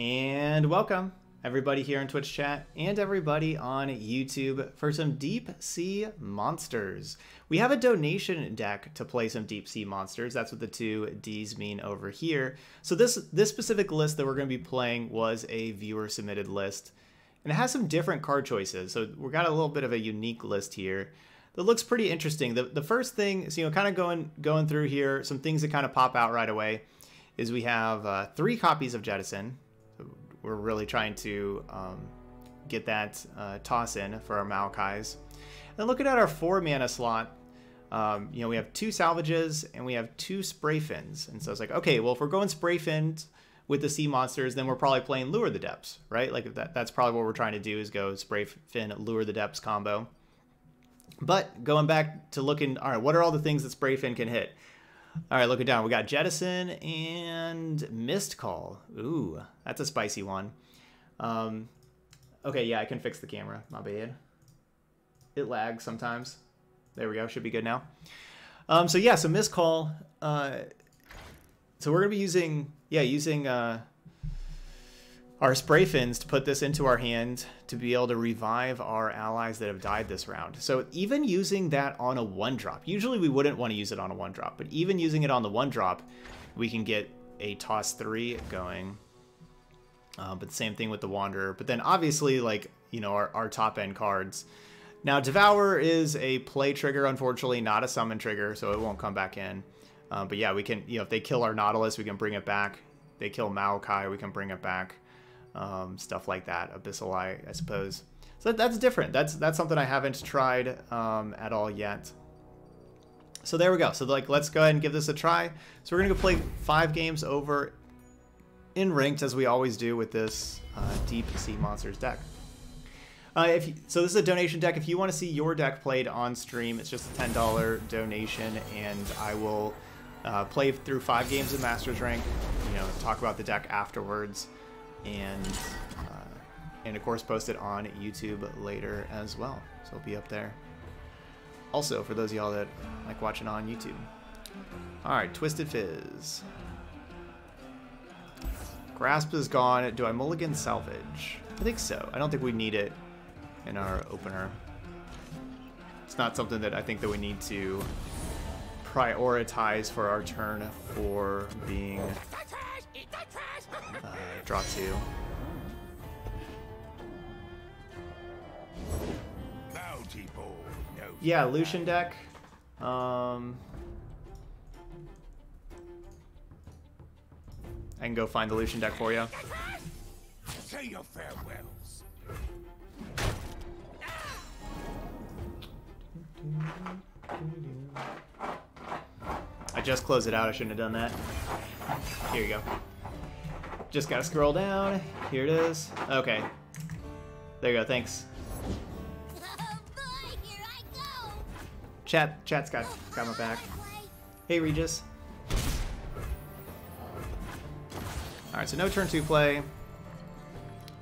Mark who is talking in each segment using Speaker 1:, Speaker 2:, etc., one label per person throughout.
Speaker 1: And welcome everybody here in Twitch chat and everybody on YouTube for some deep sea monsters. We have a donation deck to play some deep sea monsters. That's what the two D's mean over here. So this this specific list that we're going to be playing was a viewer submitted list. And it has some different card choices. So we've got a little bit of a unique list here that looks pretty interesting. The the first thing is, you know, kind of going going through here, some things that kind of pop out right away is we have uh, three copies of Jettison. We're really trying to um, get that uh, toss in for our Maokais. And looking at our four mana slot, um, you know, we have two salvages and we have two spray fins. And so it's like, okay, well, if we're going spray fins with the sea monsters, then we're probably playing Lure the Depths, right? Like that, that's probably what we're trying to do is go spray fin, Lure the Depths combo. But going back to looking, all right, what are all the things that spray fin can hit? All right, looking down, we got Jettison and Mistcall. Ooh, that's a spicy one. Um, okay, yeah, I can fix the camera. My bad. It lags sometimes. There we go. Should be good now. Um, so yeah, so Mistcall. Uh, so we're gonna be using, yeah, using uh, our spray fins to put this into our hand to be able to revive our allies that have died this round. So even using that on a one drop, usually we wouldn't want to use it on a one drop, but even using it on the one drop, we can get a toss three going. Uh, but same thing with the Wanderer. But then obviously, like, you know, our, our top end cards. Now, Devour is a play trigger, unfortunately, not a summon trigger, so it won't come back in. Uh, but yeah, we can, you know, if they kill our Nautilus, we can bring it back. They kill Maokai, we can bring it back um, stuff like that. Abyssal Eye, I suppose. So that's different. That's that's something I haven't tried um, at all yet. So there we go. So like, let's go ahead and give this a try. So we're gonna go play five games over in ranked as we always do with this uh, Deep Sea Monsters deck. Uh, if you, so, this is a donation deck. If you want to see your deck played on stream, it's just a ten dollar donation, and I will uh, play through five games of Masters Rank. You know, talk about the deck afterwards and uh, and of course post it on YouTube later as well. So it'll be up there. Also, for those of y'all that like watching on YouTube. All right, Twisted Fizz. Grasp is gone. Do I mulligan salvage? I think so. I don't think we need it in our opener. It's not something that I think that we need to prioritize for our turn for being uh, draw two. Yeah, Lucian deck. Um, I can go find the Lucian deck for you. Say your farewells. I just closed it out. I shouldn't have done that. Here you go. Just gotta scroll down. Here it is. Okay. There you go, thanks. Chat, chat's got, got my back. Hey, Regis. Alright, so no turn 2 play.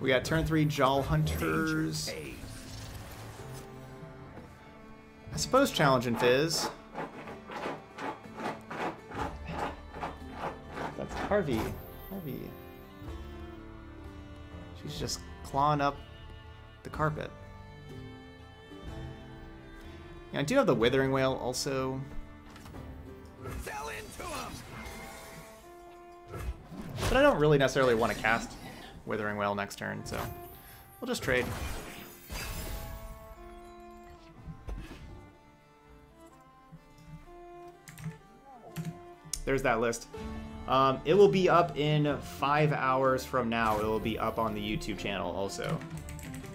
Speaker 1: We got turn 3 Jaull Hunters. I suppose challenge Fizz. That's Harvey. Harvey. She's just clawing up the carpet. Yeah, I do have the Withering Wail also. But I don't really necessarily want to cast Withering Wail next turn, so we'll just trade. There's that list. Um, it will be up in five hours from now. It will be up on the YouTube channel also.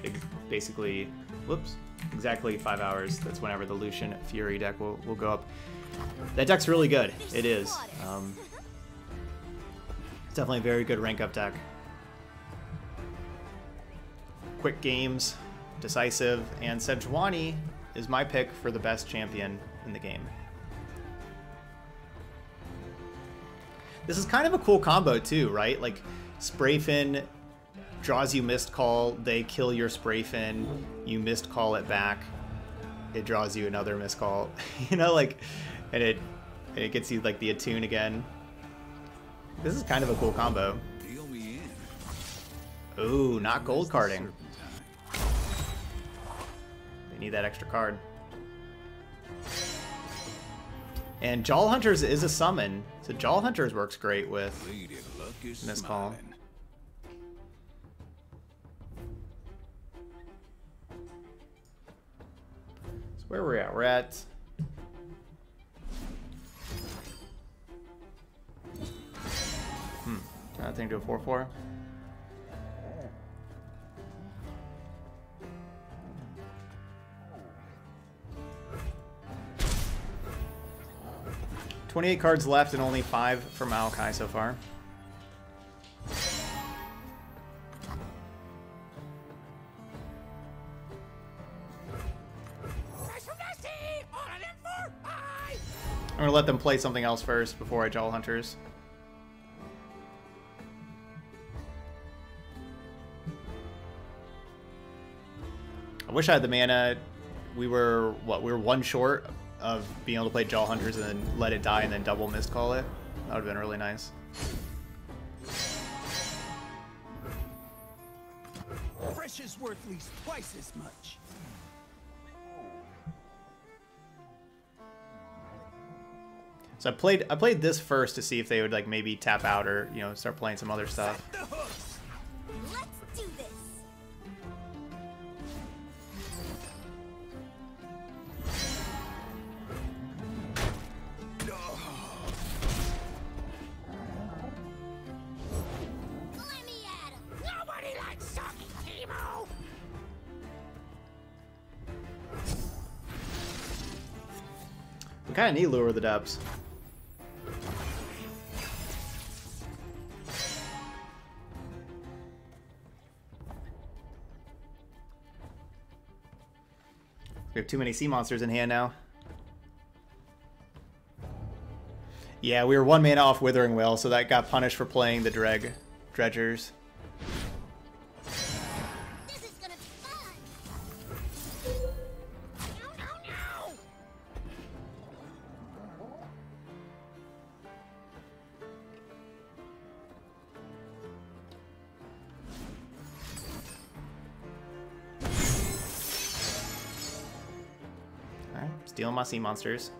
Speaker 1: It basically, whoops, exactly five hours. That's whenever the Lucian Fury deck will, will go up. That deck's really good. It is. Um, definitely a very good rank up deck. Quick games, decisive, and Sejuani is my pick for the best champion in the game. This is kind of a cool combo too, right? Like Sprayfin draws you Mistcall, they kill your Sprayfin, you Mistcall it back, it draws you another Mistcall. you know, like and it and it gets you like the attune again. This is kind of a cool combo. Ooh, not gold carding. They need that extra card. And Jaull Hunters is a summon, so Jaull Hunters works great with Mistcall. Call. So where we're at? We're at Hmm. That thing to a 4-4. Twenty-eight cards left and only five for Maokai so far. I'm gonna let them play something else first before I Jaull Hunters. I wish I had the mana. We were, what, we were one short of being able to play Jaull Hunters and then let it die and then double Mistcall it. That would have been really nice.
Speaker 2: Fresh is worth at least twice as much.
Speaker 1: So I played I played this first to see if they would like maybe tap out or you know start playing some other stuff. Of need Lure the Depths. We have too many sea monsters in hand now. Yeah, we were one mana off Withering Wail, so that got punished for playing the Dreg Dredgers. Monsters.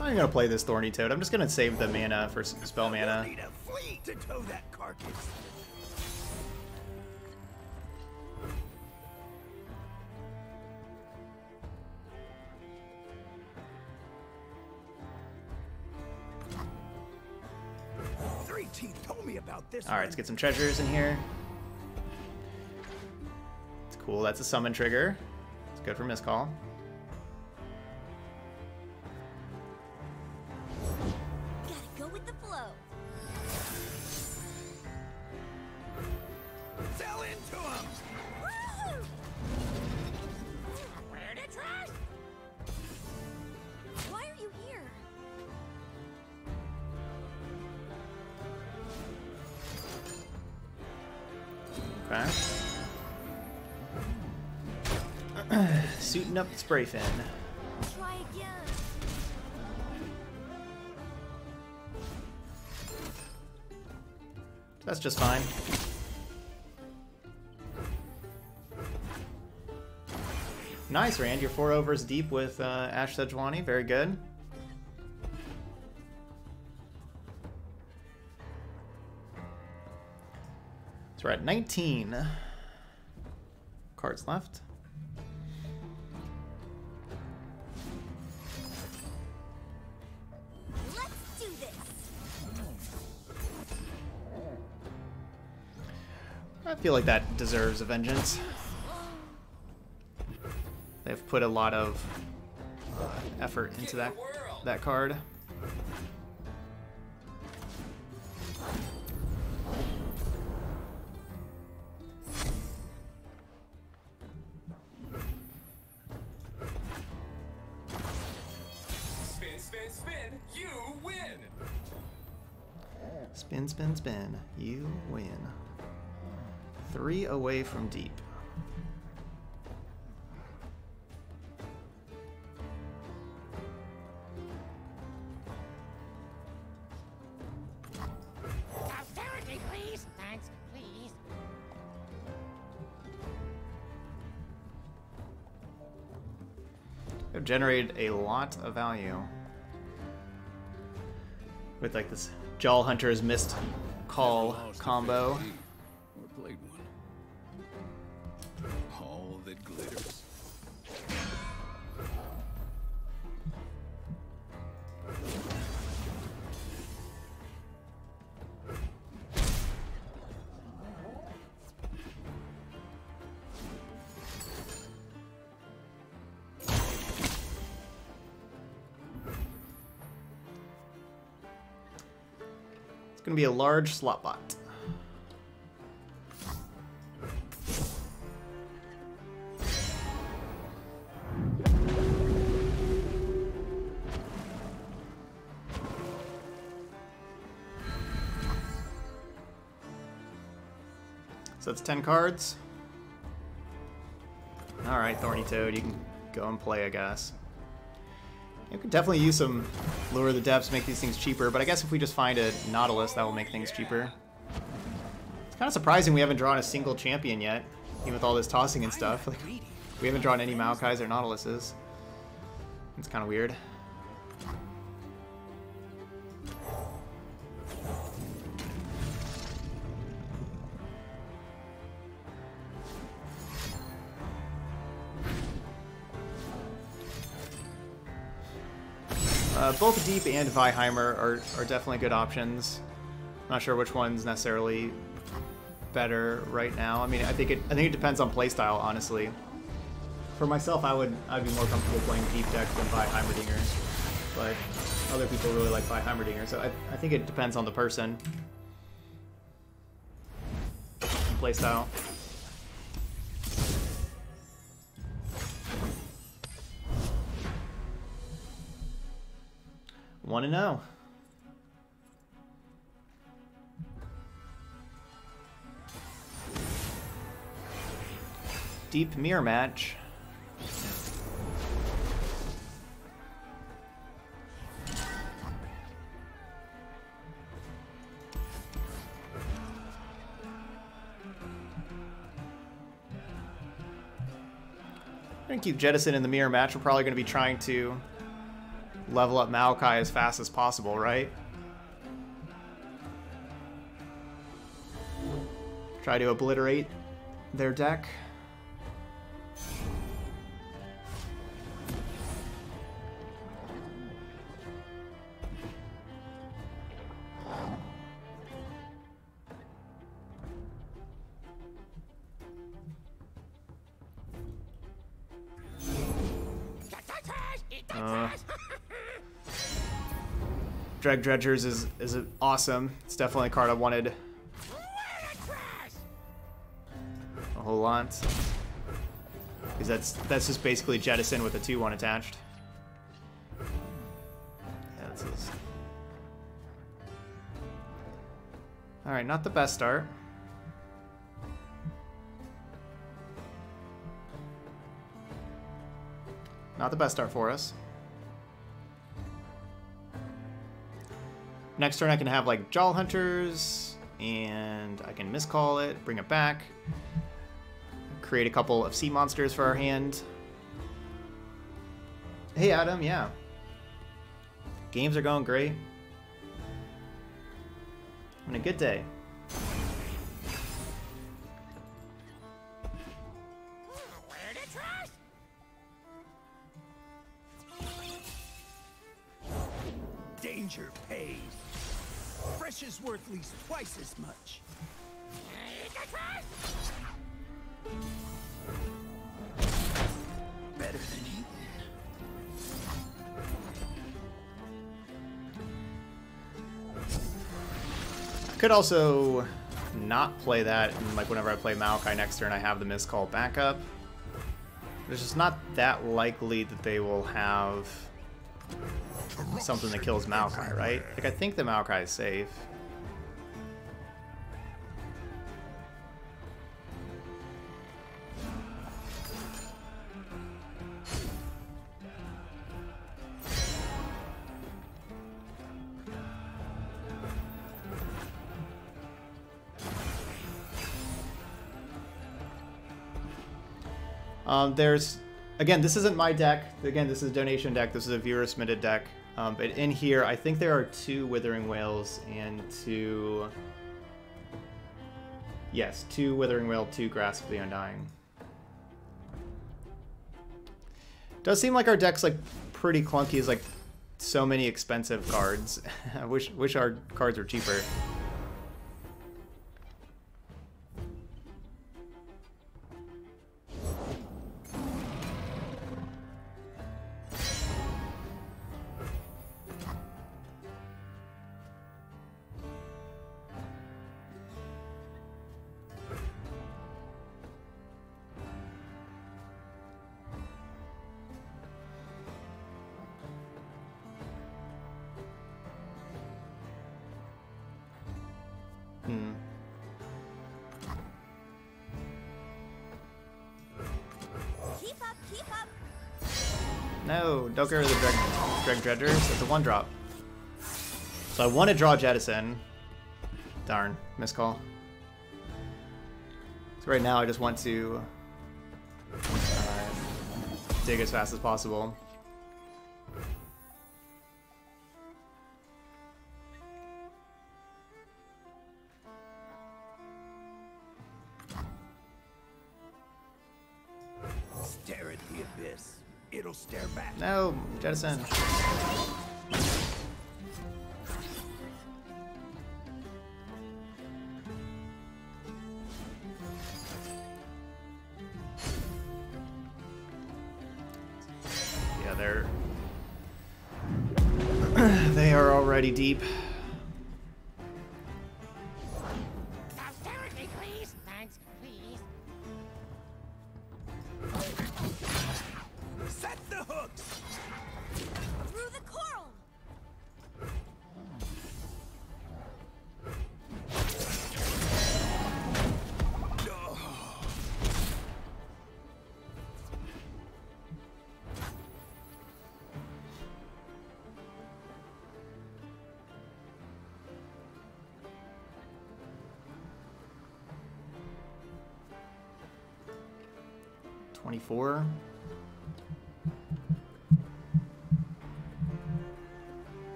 Speaker 1: I'm gonna play this Thorny Toad. I'm just gonna save the mana for spell mana. All right, let's get some treasures in here. It's cool. That's a summon trigger. It's good for Mistcall. Up the spray fin. That's just fine. Nice, Rand. You're four overs deep with uh, Ashe Sejuani. Very good. So we're at 19 cards left. Feel like that deserves a vengeance. They've put a lot of uh, effort into that that card. from deep. Atrocity, please! Thanks, please. Have generated a lot of value. With like this Jaull Hunter's Mist Call combo. Be a large slot bot. So that's 10 cards. Alright, Thorny Toad, you can go and play, I guess. You could definitely use some Lure the Depths, to make these things cheaper, but I guess if we just find a Nautilus, that will make things cheaper. It's kind of surprising we haven't drawn a single champion yet, even with all this tossing and stuff. Like, we haven't drawn any Maokais or Nautiluses. It's kind of weird. Both Deep and Viheimer are, are definitely good options. Not sure which one's necessarily better right now. I mean, I think it I think it depends on playstyle, honestly. For myself, I would I'd be more comfortable playing Deep deck than Vi Heimerdinger, but other people really like Vi Heimerdinger, so I, I think it depends on the person. Playstyle. Want to know? Deep mirror match. Keep Jettison in the mirror match. We're probably gonna be trying to level up Maokai as fast as possible, right? Try to obliterate their deck. Dreg Dredgers is is awesome. It's definitely a card I wanted a whole lot. Because that's that's just basically Jettison with a 2-1 attached. Yeah. Alright, not the best start. Not the best start for us. Next turn I can have like Jaull Hunters, and I can Mistcall it, bring it back, create a couple of sea monsters for our hand. Hey Adam, yeah. Games are going great. On a good day. Could also not play that, and like whenever I play Maokai next turn, I have the Mistcall backup. It's just not that likely that they will have something that kills Maokai, right? Like, I think the Maokai is safe. Um, there's again, this isn't my deck. Again, this is a donation deck. This is a viewer submitted deck. Um, but in here, I think there are two Withering Wails and two. Yes, two Withering Wail, two Grasp of the Undying. Does seem like our deck's like pretty clunky. Is like so many expensive cards. I wish wish our cards were cheaper. No, don't get rid of the Dreg, Dreg Dredgers. It's a one drop. So I want to draw Jettison. Darn, Mistcall. So right now I just want to uh, dig as fast as possible. No,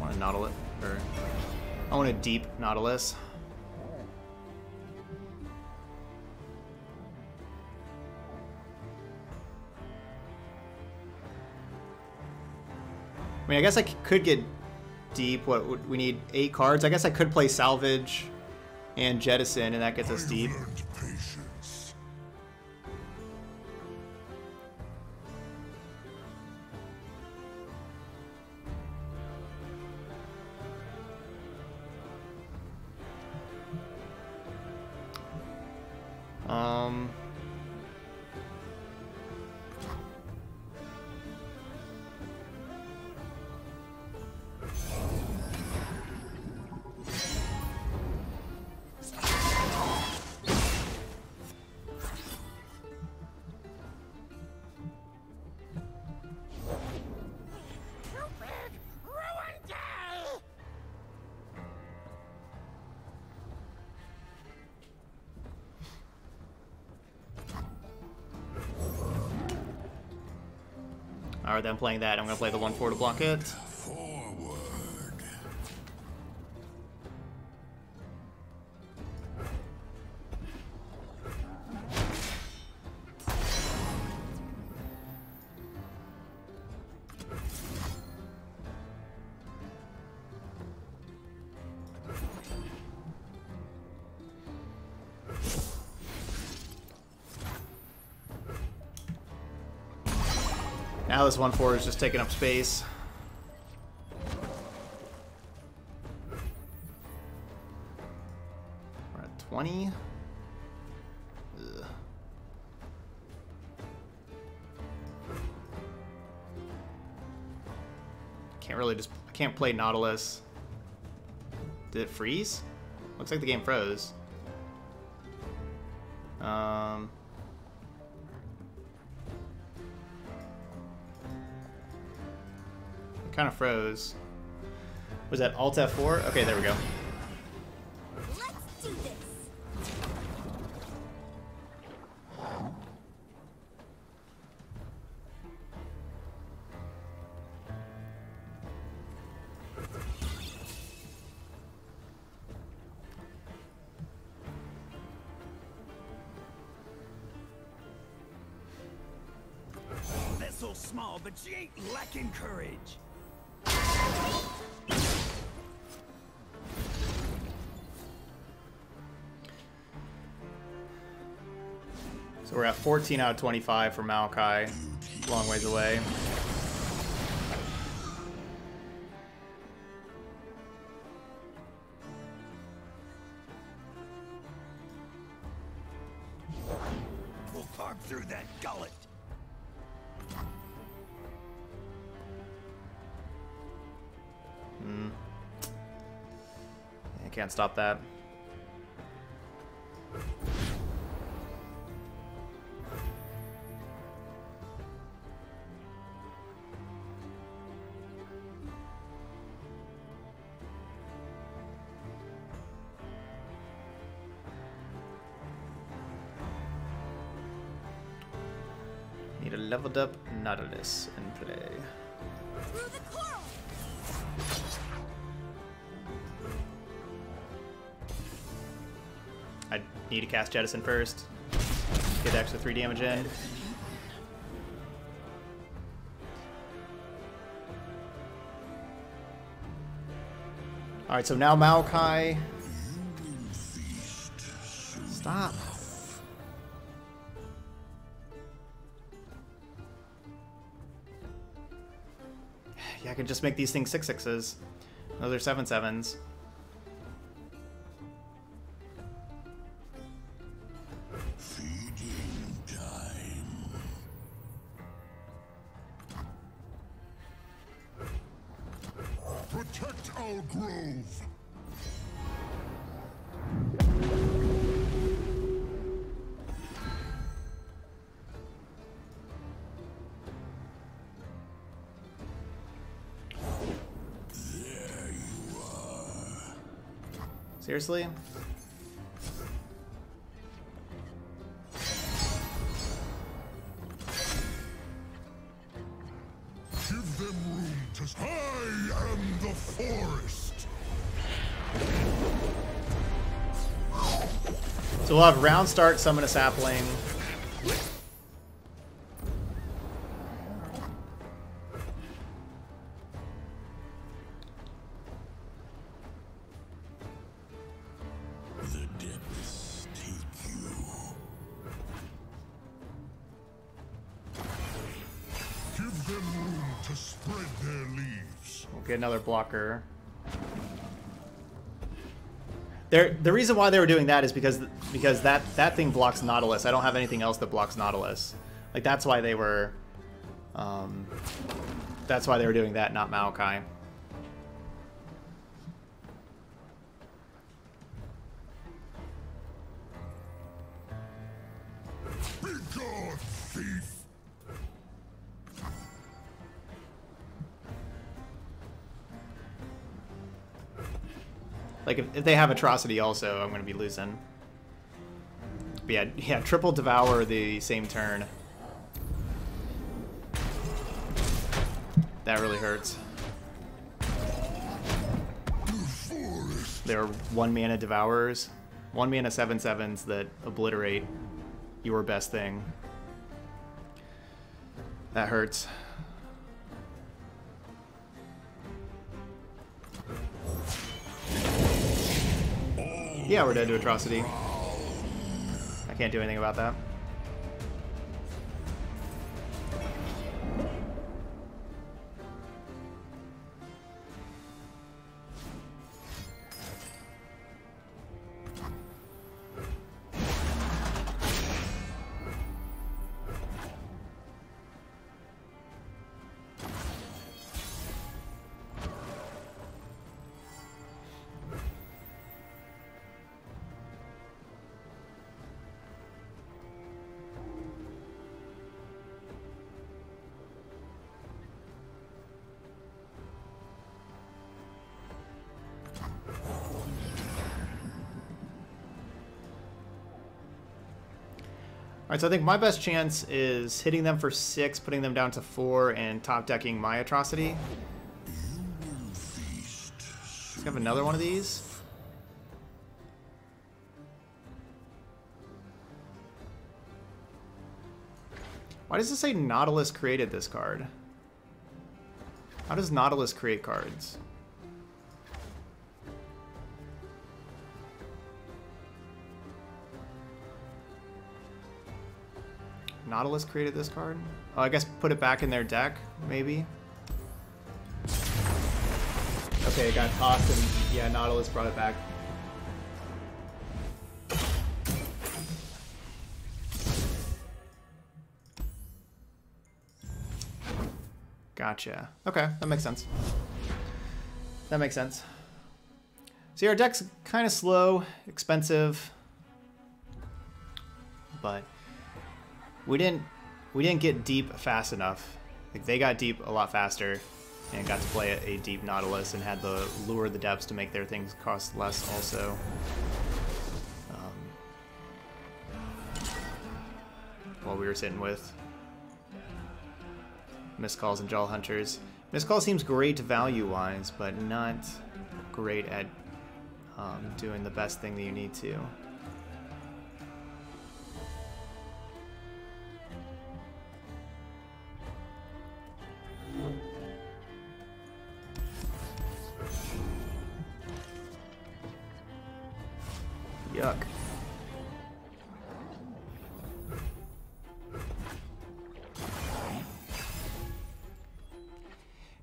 Speaker 1: Want a Nautilus, or I want a deep Nautilus. I mean, I guess I could get deep. What we need? Eight cards. I guess I could play Salvage and Jettison, and that gets us deep. Then playing that, I'm gonna play the 1-4 to block it. plus one four is just taking up space. We're at twenty. Ugh. Can't really just I can't play Nautilus. Did it freeze? Looks like the game froze. Um. Kind of froze. Was that Alt F4? Okay, there we go.
Speaker 3: Let's this.
Speaker 2: Vessel's small, but she ain't lacking courage.
Speaker 1: 14 out of 25 for Maokai. Long ways away.
Speaker 2: We'll carve through that gullet. Hmm.
Speaker 1: I can't stop that. Nautilus in play. I need to cast Jettison first. Get the extra 3 damage in. Alright, so now Maokai. Stop. I could just make these things six sixes. Those are seven sevens. Seriously?
Speaker 4: Give them room to. I am the forest.
Speaker 1: So we'll have round start, summon a sapling. Another blocker. There, the reason why they were doing that is because because that that thing blocks Nautilus. I don't have anything else that blocks Nautilus. Like that's why they were, um, that's why they were doing that, not Maokai. Like if, if they have atrocity, also I'm gonna be losing. But yeah, yeah, triple devour the same turn. That really hurts. They're one mana devourers, one mana seven sevens that obliterate your best thing. That hurts. Yeah, we're dead to atrocity. I can't do anything about that. So I think my best chance is hitting them for 6, putting them down to 4, and top decking my Atrocity. Let's have another one of these. Why does it say Nautilus created this card? How does Nautilus create cards? Nautilus created this card? Oh, I guess put it back in their deck, maybe? Okay, it got tossed and yeah, Nautilus brought it back. Gotcha. Okay, that makes sense. That makes sense. See, our deck's kind of slow, expensive, but we didn't we didn't get deep fast enough. Like they got deep a lot faster and got to play a, a deep Nautilus and had the lure the depths to make their things cost less also. Um, while we were sitting with Mistcalls and Jaull Hunters. Mistcall seems great value-wise, but not great at um, doing the best thing that you need to.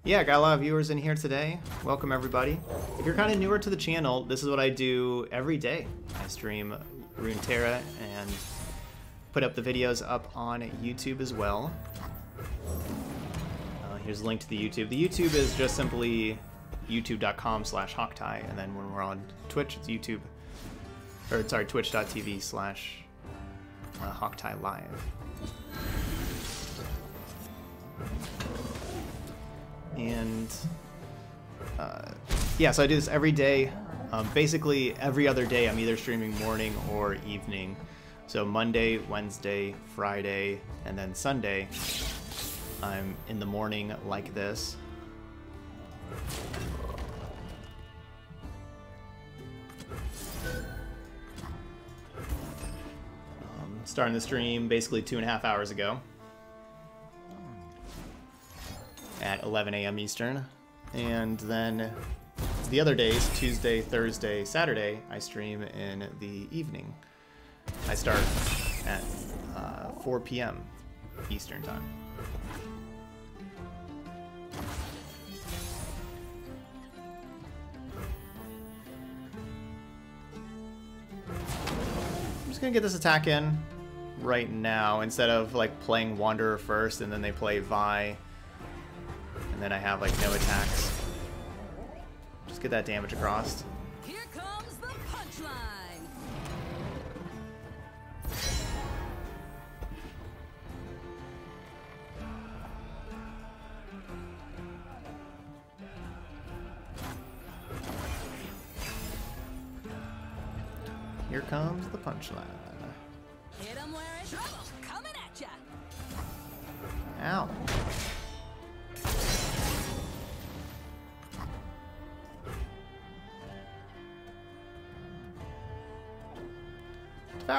Speaker 1: Yeah, got a lot of viewers in here today. Welcome everybody. If you're kind of newer to the channel, this is what I do every day. I stream Runeterra and put up the videos up on YouTube as well. Uh, here's a link to the YouTube. The YouTube is just simply youtube.com slash hawktie, and then when we're on Twitch, it's YouTube, or sorry, twitch.tv slash uh, hawktie live. And uh, yeah, so I do this every day. Um, basically, every other day, I'm either streaming morning or evening. So Monday, Wednesday, Friday, and then Sunday, I'm in the morning like this. Um, starting the stream basically two and a half hours ago. 11 a.m. Eastern. And then the other days, Tuesday, Thursday, Saturday, I stream in the evening. I start at uh, 4 p.m. Eastern Time. I'm just gonna get this attack in right now instead of like playing Wanderer first and then they play Vi and then I have like no attacks. Just get that damage across.
Speaker 3: Here comes the punchline.
Speaker 1: Here comes the punchline.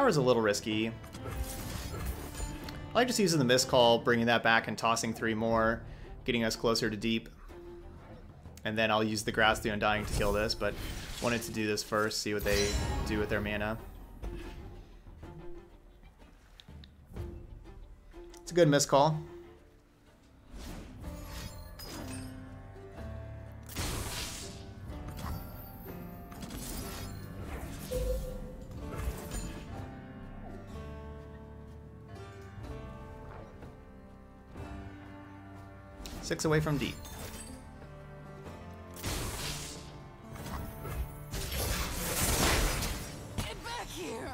Speaker 1: Devour's a little risky. I like just using the Mistcall, bringing that back and tossing three more, getting us closer to deep. And then I'll use the Grasp the Undying to kill this, but wanted to do this first, see what they do with their mana. It's a good Mistcall. Six away from deep.
Speaker 3: Get back here.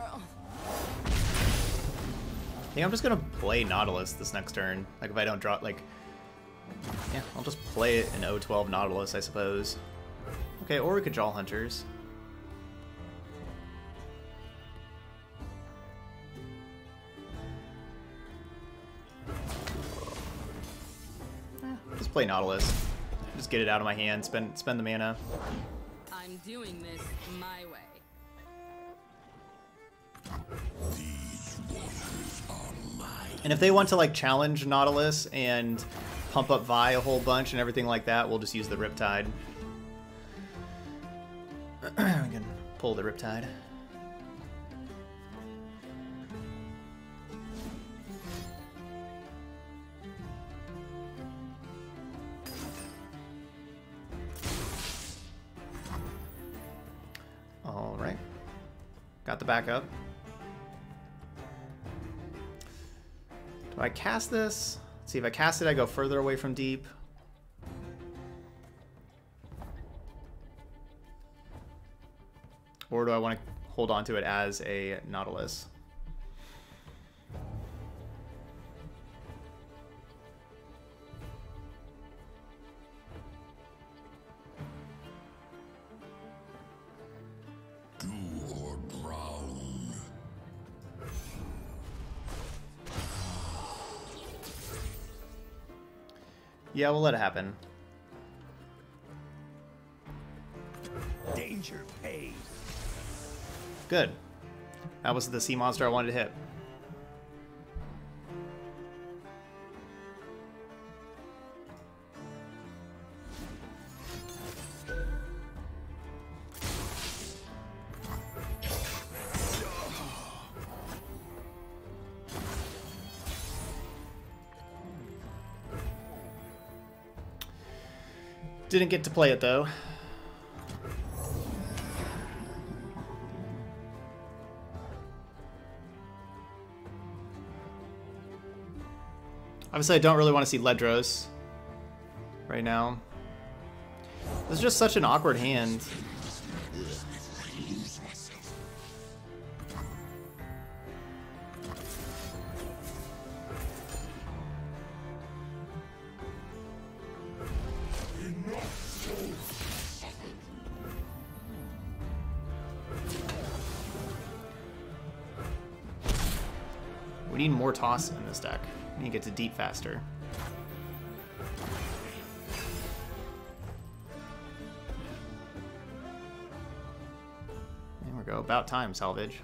Speaker 1: I think I'm just gonna play Nautilus this next turn. Like if I don't draw, like, yeah, I'll just play it in O12 Nautilus, I suppose. Okay, or we could draw Hunters. Play Nautilus. Just get it out of my hand, spend spend the mana.
Speaker 3: I'm doing this my way.
Speaker 1: And if they want to like challenge Nautilus and pump up Vi a whole bunch and everything like that, we'll just use the Riptide. we can pull the Riptide. Cast this? Let's see, if I cast it, I go further away from deep. Or do I want to hold on to it as a Nautilus? Yeah, we'll let it happen.
Speaker 2: Danger pays.
Speaker 1: Good. That was the sea monster I wanted to hit. Didn't get to play it though. Obviously, I don't really want to see Ledros right now. This is just such an awkward hand. Toss in this deck. Need to get to deep faster. There we go. About time, salvage.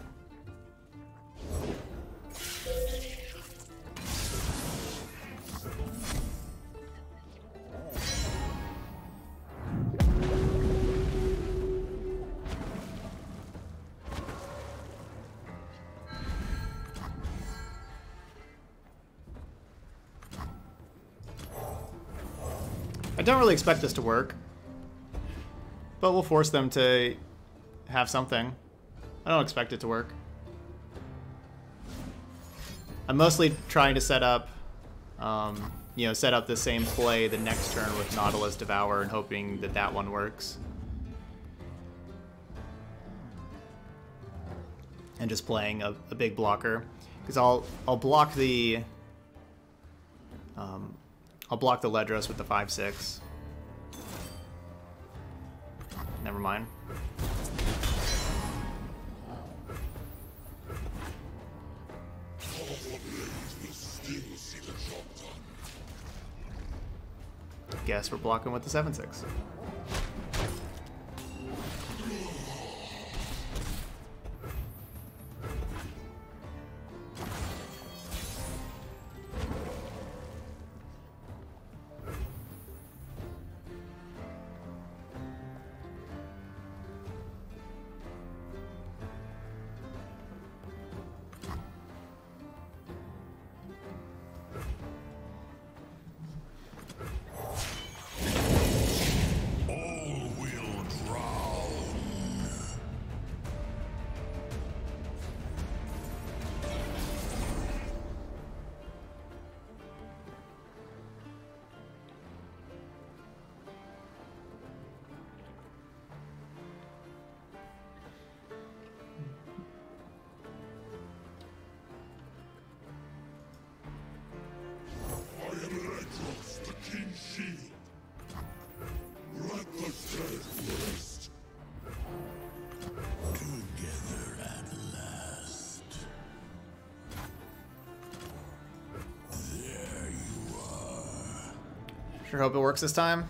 Speaker 1: I don't really expect this to work. But we'll force them to have something. I don't expect it to work. I'm mostly trying to set up, um, you know, set up the same play the next turn with Nautilus Devour and hoping that that one works. And just playing a, a big blocker. Because I'll, I'll block the... Block the Ledros with the 5-6. Never mind. Guess we're blocking with the 7-6. Hope it works this time.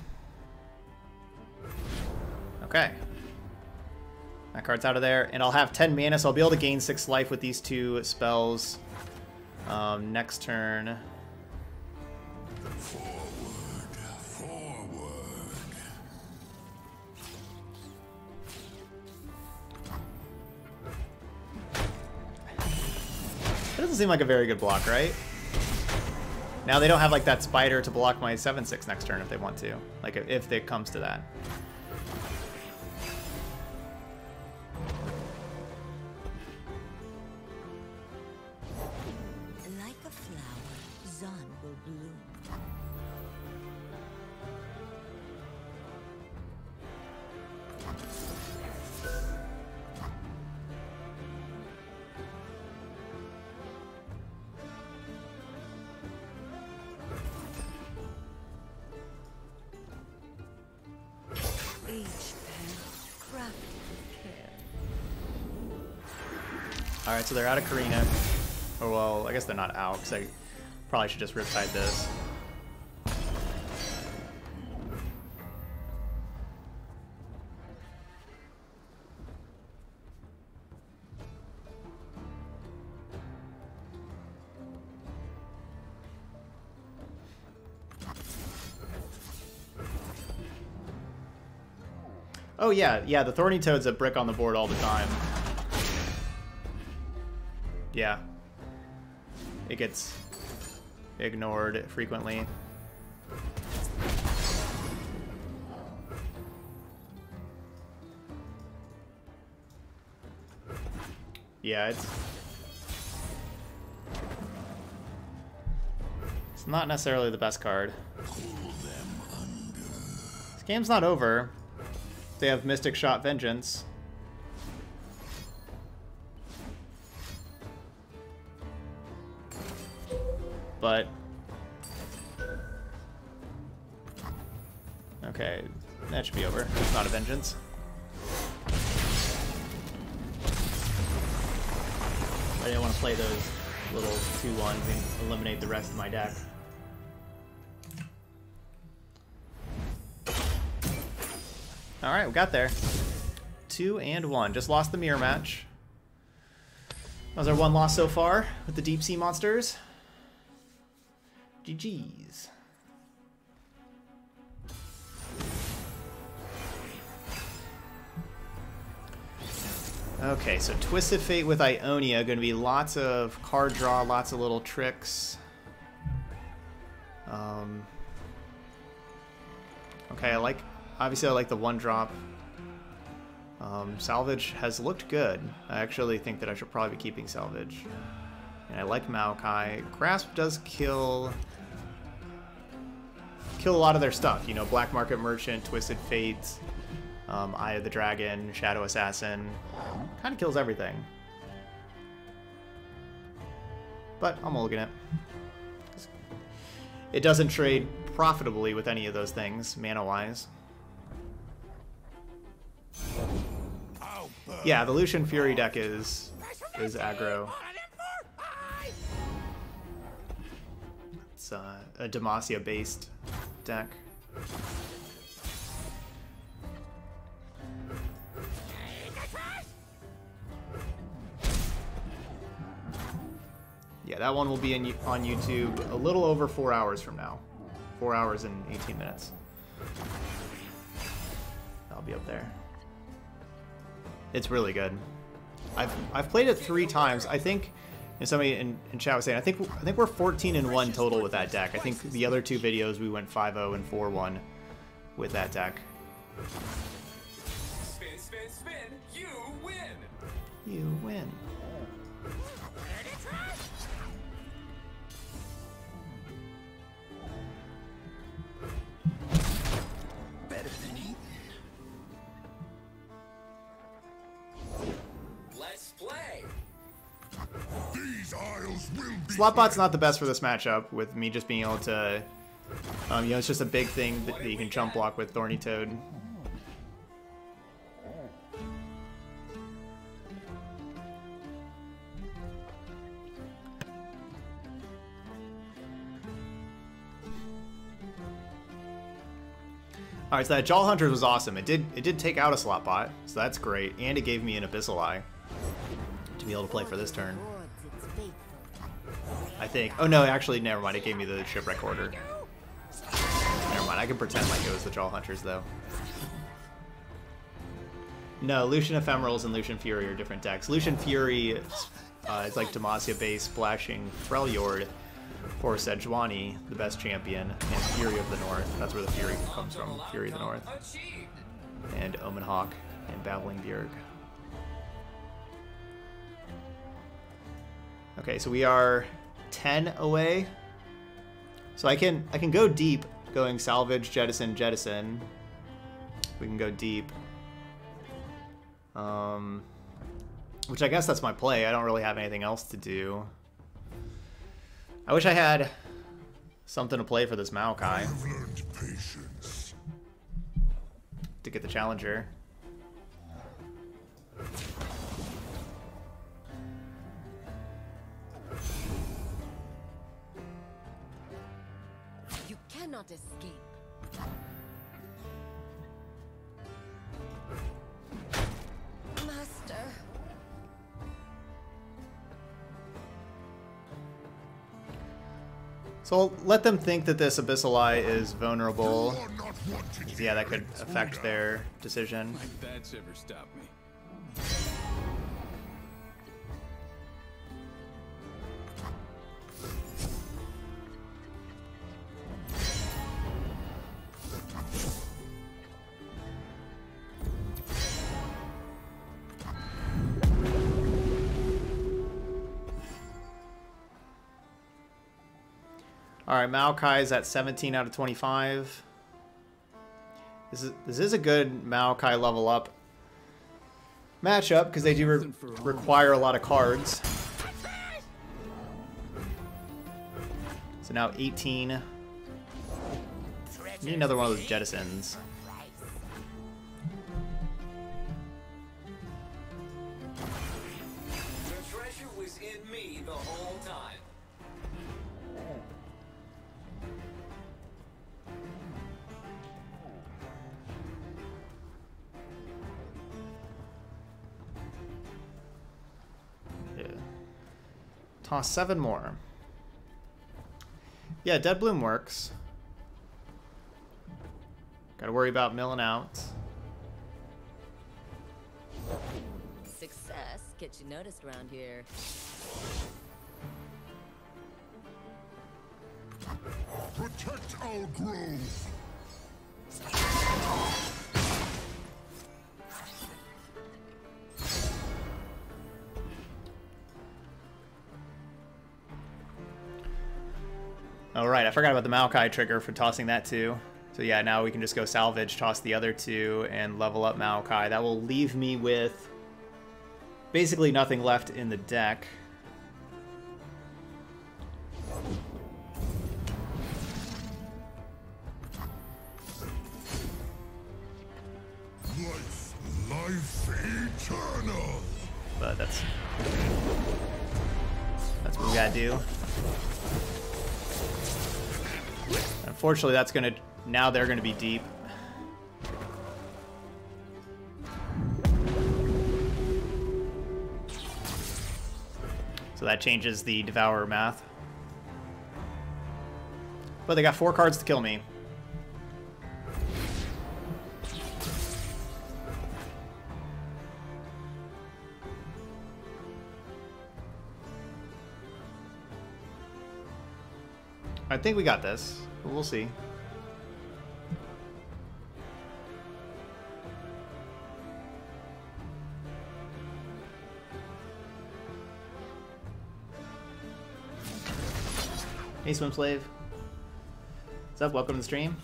Speaker 1: Okay. That card's out of there, and I'll have 10 mana, so I'll be able to gain 6 life with these two spells. Um, next turn. That doesn't seem like a very good block, right? Now they don't have like that spider to block my 7-6 next turn if they want to. Like if it comes to that. Alright, so they're out of Karina. Oh, well, I guess they're not out, because I probably should just Riptide this. Oh yeah, yeah, the Thorny Toad's a brick on the board all the time. Yeah. It gets ignored frequently. Yeah, it's... It's not necessarily the best card. This game's not over. They have Mystic Shot Vengeance. Vengeance. I didn't want to play those little 2-1s and eliminate the rest of my deck. Alright, we got there. Two and one. Just lost the mirror match. That was our one loss so far with the deep sea monsters. GG's. Okay, so Twisted Fate with Ionia, going to be lots of card draw, lots of little tricks. Um, okay, I like, obviously I like the one drop. Um, salvage has looked good. I actually think that I should probably be keeping Salvage. And I like Maokai. Grasp does kill kill a lot of their stuff. You know, Black Market Merchant, Twisted Fate, um, Eye of the Dragon, Shadow Assassin. Kind of kills everything. But I'm looking at it It doesn't trade profitably with any of those things, mana-wise. Yeah, the Lucian Fury deck is is aggro. It's uh, a Demacia-based deck. Yeah, that one will be in, on YouTube a little over four hours from now. Four hours and 18 minutes. I'll be up there. It's really good. I've I've played it three times. I think, and somebody in, in chat was saying, I think I think we're 14 and one total with that deck. I think the other two videos we went 5-0 and 4-1 with that deck.
Speaker 5: Spin, spin, spin. You win.
Speaker 1: You win. Slotbot's not the best for this matchup, with me just being able to, um, you know, it's just a big thing that, that you can jump block with Thorny Toad. All right, so that Jaull Hunters was awesome. It did it did take out a slot bot, so that's great, and it gave me an Abyssal Eye to be able to play for this turn. I think. Oh no, actually, never mind. It gave me the shipwreck hoarder. Never mind. I can pretend like it was the Jaull Hunters though. No, Lucian Ephemerals and Lucian Fury are different decks. Lucian Fury uh, is like Demacia base splashing Freljord for Sejuani, the best champion, and Fury of the North. That's where the Fury comes from, Fury of the North. And Omen Hawk and Babbling Bjerg. Okay, so we are 10 away. So I can I can go deep going salvage, jettison, jettison. We can go deep. Um, which I guess that's my play. I don't really have anything else to do. I wish I had something to play for this Maokai
Speaker 4: I've learned patience.
Speaker 1: to get the challenger.
Speaker 6: Cannot escape. Master.
Speaker 1: So I'll let them think that this Abyssal Eye is vulnerable.
Speaker 4: You are not wanted
Speaker 1: Yeah, that could affect their decision.
Speaker 2: My dad's ever stopped me.
Speaker 1: All right, Maokai's at 17 out of 25. This is this is a good Maokai level up matchup because they do re- require a lot of cards. So now 18. Need another one of those jettisons. Toss seven more. Yeah, Dead Bloom works. Gotta worry about milling out.
Speaker 6: Success gets you noticed around here.
Speaker 4: Protect our grove.
Speaker 1: Oh, right. I forgot about the Maokai trigger for tossing that too. So yeah, now we can just go salvage, toss the other two, and level up Maokai. That will leave me with basically nothing left in the deck.
Speaker 4: Life, life eternal.
Speaker 1: But that's that's what we gotta do. Unfortunately, that's gonna now they're gonna be deep. So that changes the Devourer math. But they got four cards to kill me. I think we got this. But We'll see. Hey, Swim Slave. What's up? Welcome to the stream.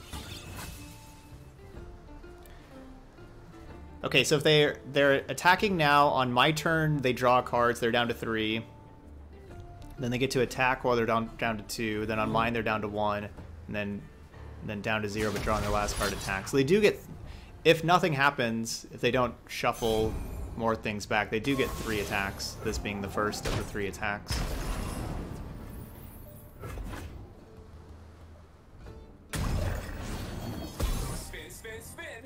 Speaker 1: Okay, so if they're they're attacking now on my turn, they draw cards. They're down to three. Then they get to attack while they're down down to two. Then on mine they're down to one, and then and then down to zero, but drawing their last card attack. So they do get, if nothing happens, if they don't shuffle more things back, they do get three attacks. This being the first of the three attacks.
Speaker 5: Spin, spin,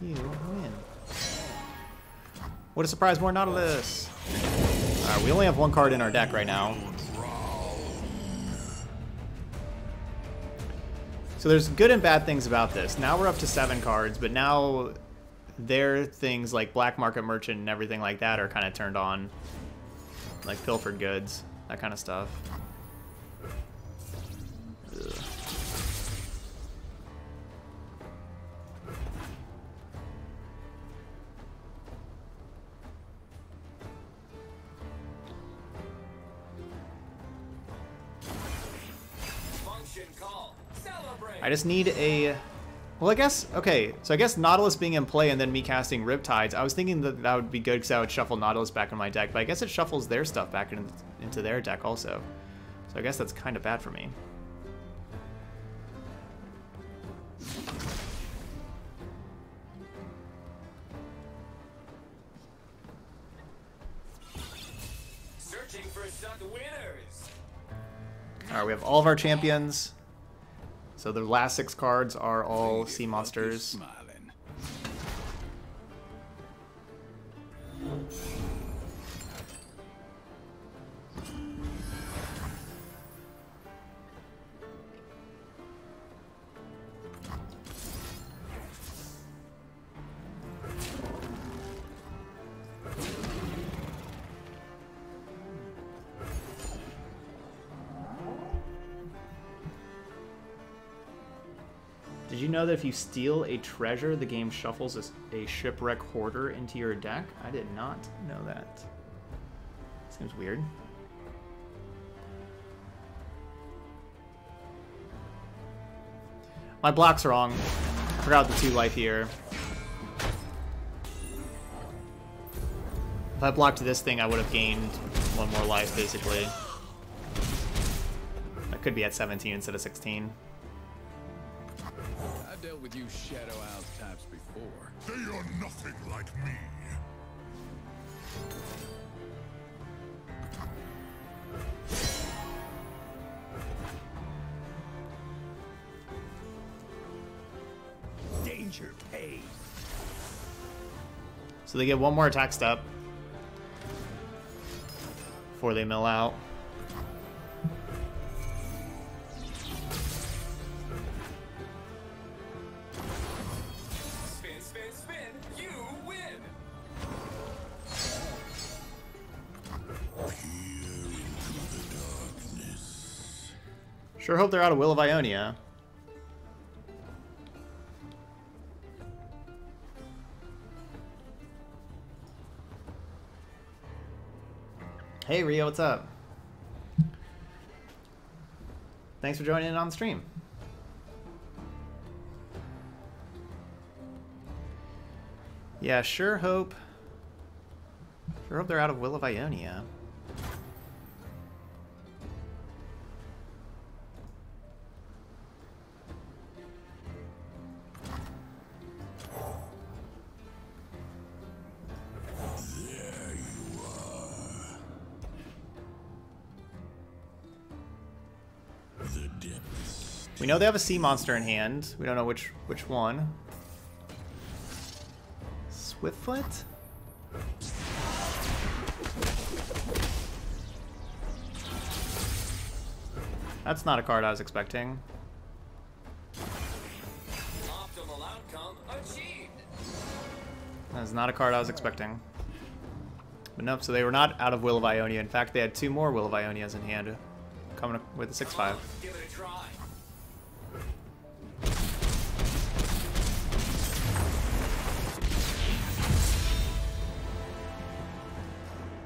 Speaker 1: You win. What a surprise, more Nautilus! Alright, we only have one card in our deck right now. So there's good and bad things about this. Now we're up to seven cards, but now their things like Black Market Merchant and everything like that are kind of turned on. Like pilfered goods, that kind of stuff.
Speaker 5: Function call.
Speaker 1: I just need a... Well, I guess... Okay, so I guess Nautilus being in play and then me casting Riptides, I was thinking that that would be good because I would shuffle Nautilus back in my deck, but I guess it shuffles their stuff back in, into their deck also. So I guess that's kind of bad for me.
Speaker 5: Searching for some winners.
Speaker 1: Alright, we have all of our champions. So the last six cards are all sea monsters. Know that if you steal a treasure, the game shuffles a, a shipwreck hoarder into your deck? I did not know that. Seems weird. My block's wrong. I forgot the two life here. If I blocked this thing, I would have gained one more life, basically. I could be at 17 instead of 16.
Speaker 2: I've dealt with you Shadow Isles types before.
Speaker 4: They are nothing like me.
Speaker 2: Danger pays.
Speaker 1: So they get one more attack step before they mill out. Sure hope they're out of Will of Ionia. Hey Rio, what's up? Thanks for joining in on the stream. Yeah, sure hope. Sure hope they're out of Will of Ionia. We know they have a sea monster in hand. We don't know which which one. Swiftfoot? That's not a card I was expecting.
Speaker 5: Optimal outcome achieved.
Speaker 1: That's not a card I was expecting. But nope, so they were not out of Will of Ionia. In fact, they had two more Will of Ionias in hand. Coming up with a 6-5.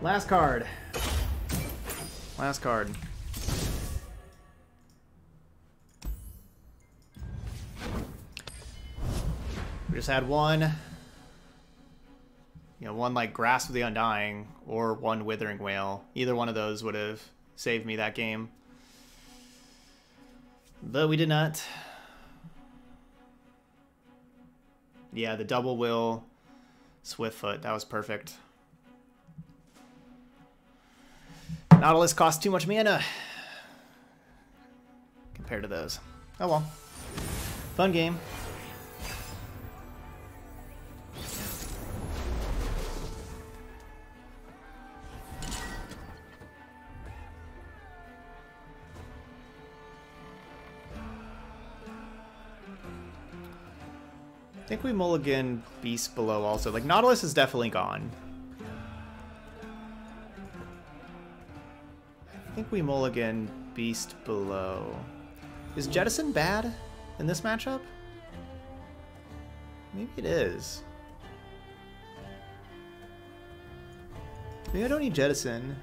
Speaker 1: Last card. Last card. We just had one, you know, one like Grasp of the Undying or one Withering Wail. Either one of those would have saved me that game. But we did not. Yeah, the double will, Swiftfoot, that was perfect. Nautilus costs too much mana compared to those. Oh well. Fun game. I think we mulligan Beast Below also. Like, Nautilus is definitely gone. Think we mulligan Beast below. Is Jettison bad in this matchup? Maybe it is. Maybe I don't need Jettison.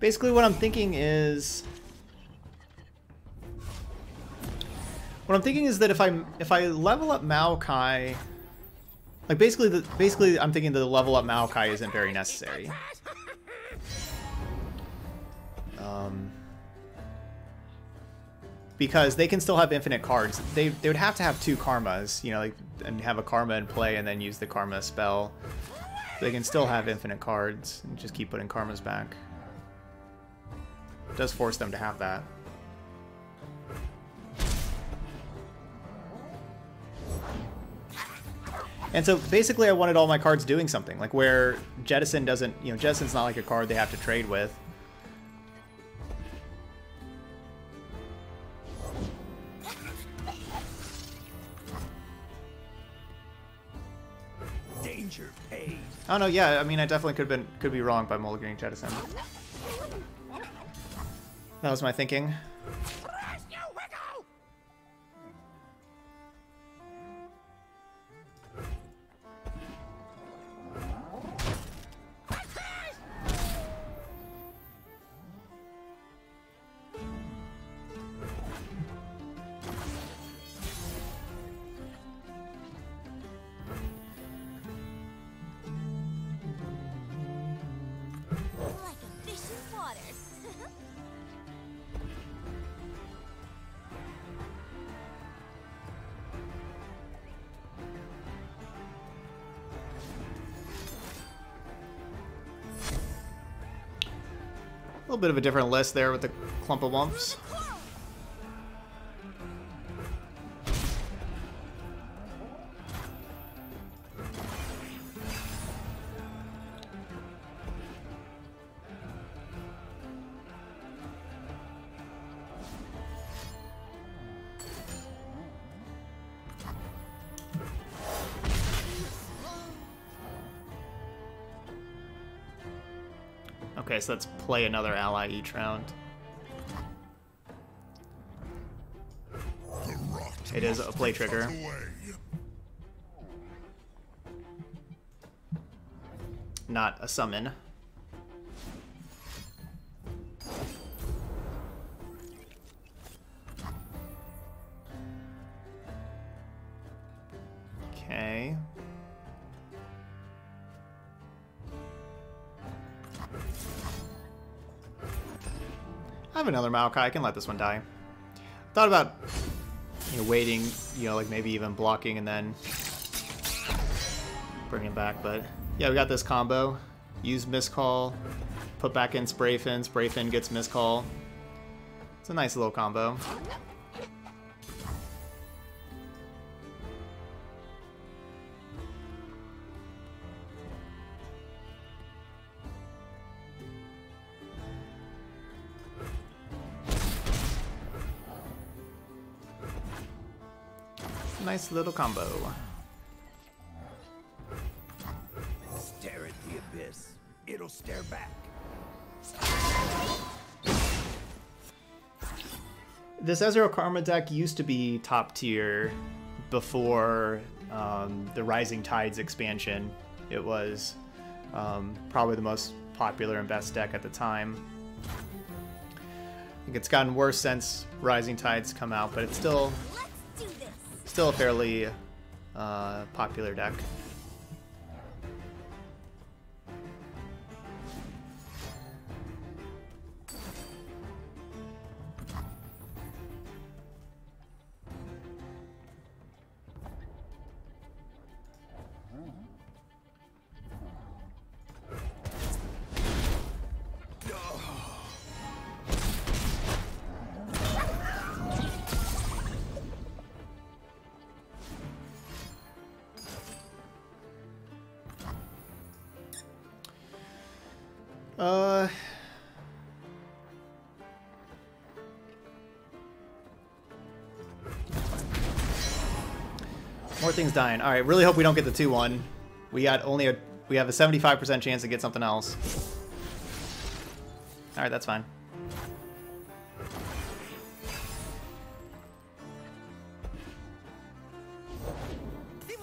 Speaker 1: Basically what I'm thinking is... What I'm thinking is that if I if I level up Maokai, like basically the basically I'm thinking the level up Maokai isn't very necessary. Um, because they can still have infinite cards. They they would have to have two karmas, you know, like and have a karma in play and then use the karma spell. They can still have infinite cards and just keep putting karmas back. It does force them to have that. And so basically I wanted all my cards doing something, like where Jettison doesn't, you know, Jettison's not like a card they have to trade with.
Speaker 2: Danger pays.
Speaker 1: Oh no, yeah, I mean I definitely could have been could be wrong by mulliganing Jettison. That was my thinking. Bit of a different list there with the clump of whumps. So let's play another ally each round. It is a play trigger. Not a summon. Another Maokai. I can let this one die. Thought about you know, waiting, you know, like maybe even blocking and then bring him back. But yeah, we got this combo. Use Mistcall, put back in spray fin. Spray fin gets Mistcall. It's a nice little combo. Nice little combo.
Speaker 2: Stare at the abyss. It'll stare back.
Speaker 1: This Ezreal Karma deck used to be top tier before um, the Rising Tides expansion. It was um, probably the most popular and best deck at the time. I think it's gotten worse since Rising Tides come out, but it's still
Speaker 3: Let's do this.
Speaker 1: Still a fairly uh, popular deck. Dying. All right, really hope we don't get the 2-1. We got only a we have a 75% chance to get something else. All right, that's fine.
Speaker 2: Think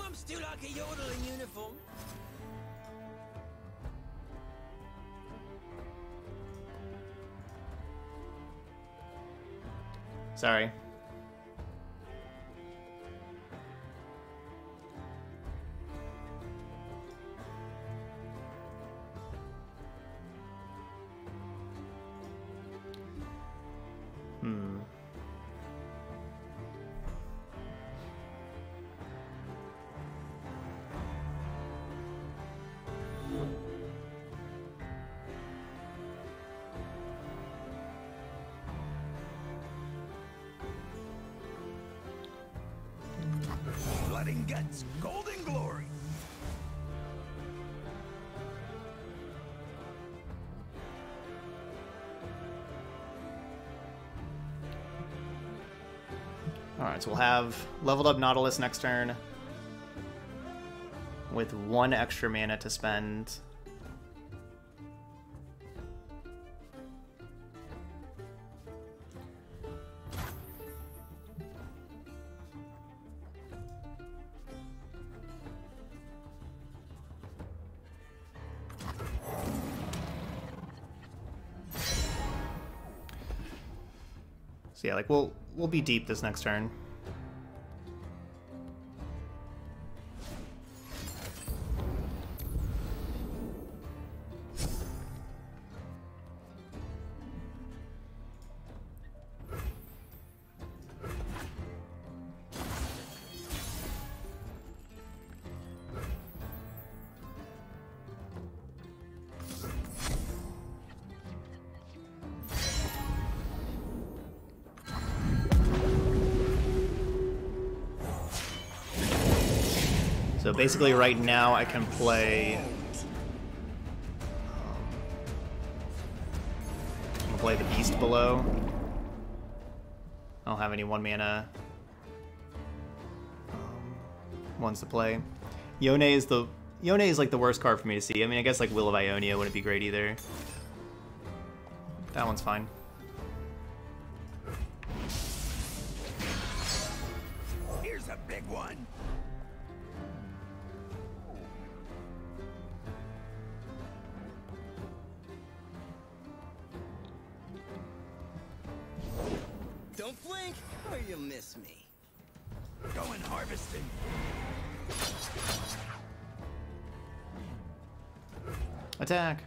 Speaker 1: have leveled up Nautilus next turn. With one extra mana to spend. So yeah, like we'll we'll be deep this next turn. Basically right now I can play... Um, play the Beast below. I don't have any one mana um, ones to play. Yone is the Yone is like the worst card for me to see. I mean, I guess like Will of Ionia wouldn't be great either. That one's fine.
Speaker 2: Here's a big one.
Speaker 1: Attack!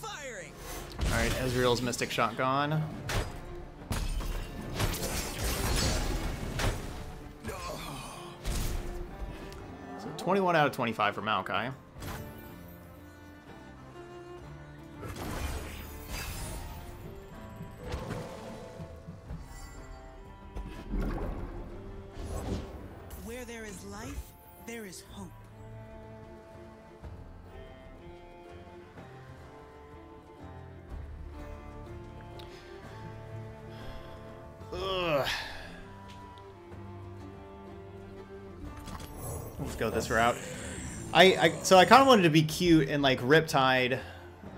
Speaker 2: Firing.
Speaker 1: Alright, Ezreal's Mystic Shot gone. 21 out of 25 for Maokai. This route. I, I so I kind of wanted to be cute and like Riptide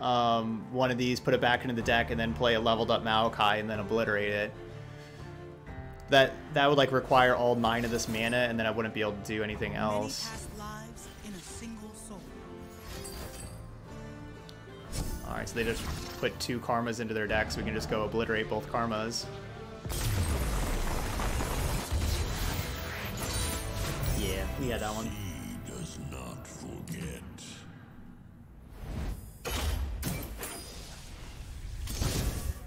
Speaker 1: um, one of these, put it back into the deck, and then play a leveled up Maokai and then obliterate it. That that would like require all nine of this mana, and then I wouldn't be able to do anything else.
Speaker 7: past lives in a single soul.
Speaker 1: All right, so they just put two karmas into their deck, so we can just go obliterate both karmas. Yeah, we had that one.
Speaker 4: Forget.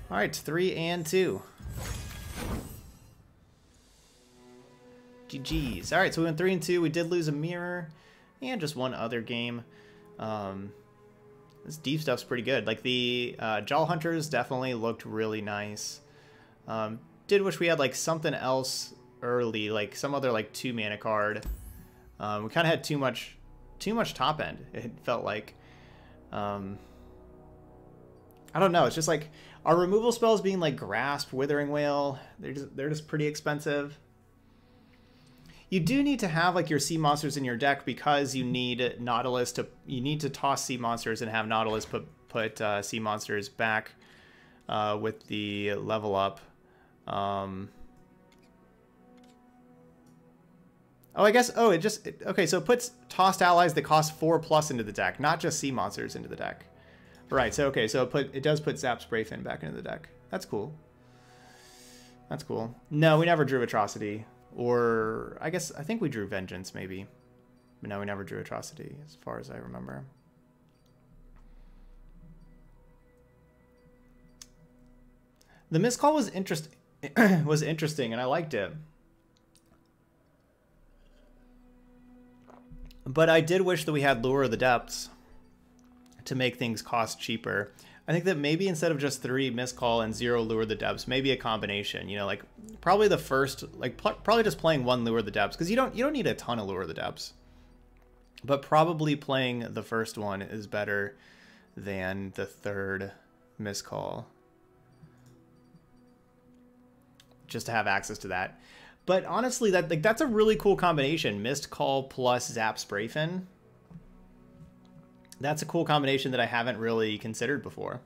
Speaker 1: All right, three and two. GG's. All right, so we went three and two. We did lose a mirror and just one other game. Um, this deep stuff's pretty good. Like the uh, Jaull Hunters definitely looked really nice. Um, did wish we had like something else early, like some other like two mana card. Um, we kind of had too much, too much top end. It felt like. Um, I don't know. It's just like our removal spells being like Grasp, Withering Wail. They're just they're just pretty expensive. You do need to have like your sea monsters in your deck because you need Nautilus to you need to toss sea monsters and have Nautilus put put uh, sea monsters back uh, with the level up. Um, oh, I guess. Oh, it just it, okay. So it puts tossed allies that cost four plus into the deck, not just sea monsters into the deck. Right. So okay. So it put it does put Zap Sprayfin back into the deck. That's cool. That's cool. No, we never drew Atrocity. Or, I guess, I think we drew Vengeance, maybe. But no, we never drew Atrocity, as far as I remember. The Mistcall was interest was interesting, and I liked it. But I did wish that we had Lure of the Depths to make things cost cheaper. I think that maybe instead of just three Mistcall and zero lure the depths, maybe a combination. You know, like probably the first, like probably just playing one lure the depths because you don't you don't need a ton of lure the depths. But probably playing the first one is better than the third Mistcall. Just to have access to that. But honestly, that like that's a really cool combination. Mist Call plus Zap Sprayfin that's a cool combination that I haven't really considered before.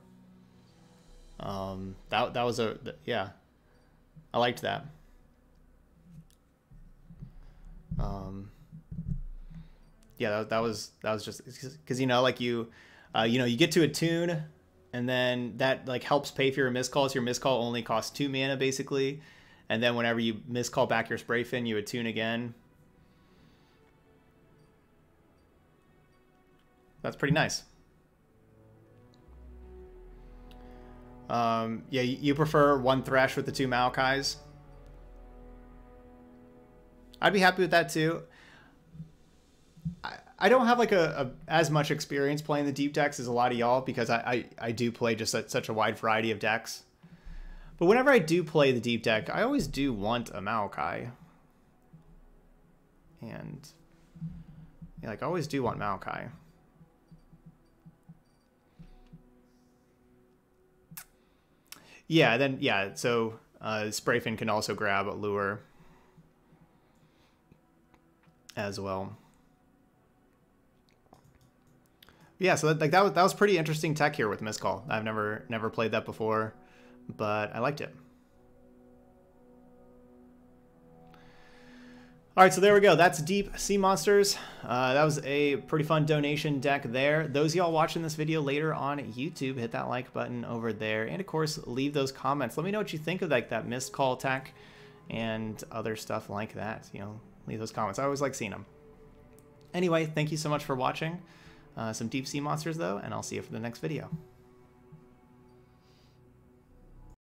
Speaker 1: Um, that that was a yeah, I liked that. Um, yeah, that, that was that was just because you know like you, uh, you know you get to attune, and then that like helps pay for your Mistcalls. Your Mistcall only costs two mana basically, and then whenever you Mistcall back your Sprayfin, you attune again. That's pretty nice. Um, yeah, you prefer one Thresh with the two Maokais? I'd be happy with that too. I, I don't have like a, a, as much experience playing the deep decks as a lot of y'all because I, I, I do play just such a wide variety of decks. But whenever I do play the deep deck, I always do want a Maokai. And yeah, like I always do want Maokai. Yeah, then yeah, so uh, Sprayfin can also grab a lure as well. Yeah, so that, like that was that was pretty interesting tech here with Mistcall. I've never never played that before, but I liked it. All right, so there we go. That's Deep Sea Monsters. Uh, that was a pretty fun donation deck there. Those y'all watching this video later on YouTube, hit that like button over there. And of course, leave those comments. Let me know what you think of like that Mistcall attack and other stuff like that. You know, leave those comments. I always like seeing them. Anyway, thank you so much for watching. Uh, some Deep Sea Monsters though, and I'll see you for the next video.